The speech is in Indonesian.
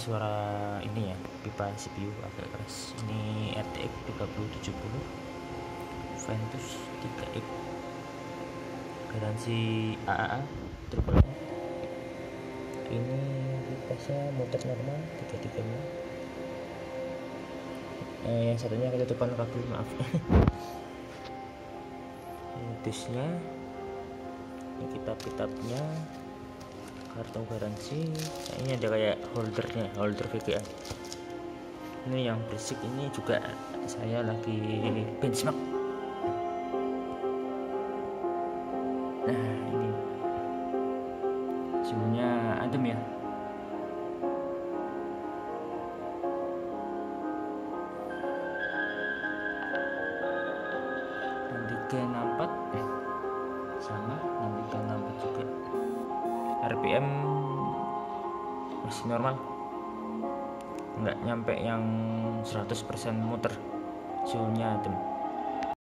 suara ini ya pipa CPU agak keras. Ini RTX 3070 Ventus 3X garansi AAA triple A ini kipasnya muter normal tiga tiganya eh, yang satunya ketutupan kabel maaf. Dusnya ini kitab kitabnya kartu garansi. Nah, ini ada kayak holdernya holder VGA ini yang berisik ini juga saya lagi benchmark. Nah ini. Suhunya adem ya? Dan 364 eh, sama dan 364 juga RPM masih normal. Nggak nyampe yang 100% muter adem